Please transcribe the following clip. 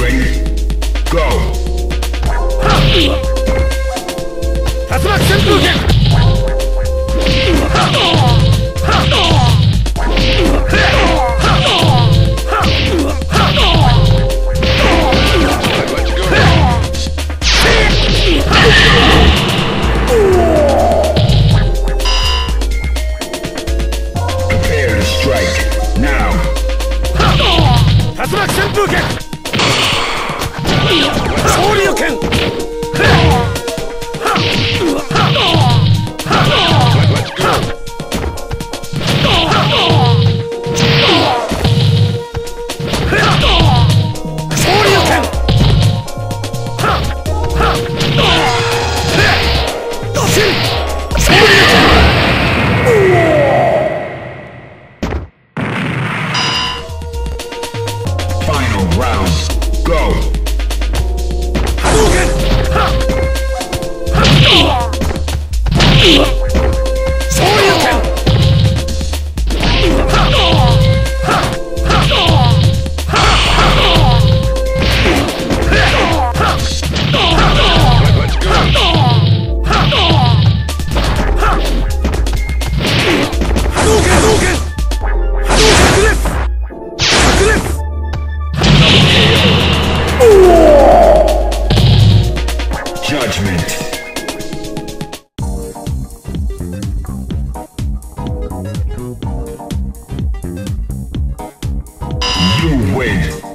Ready? Go! Tatsumatsu Senpuken! Prepare to strike! Final round. go. You win.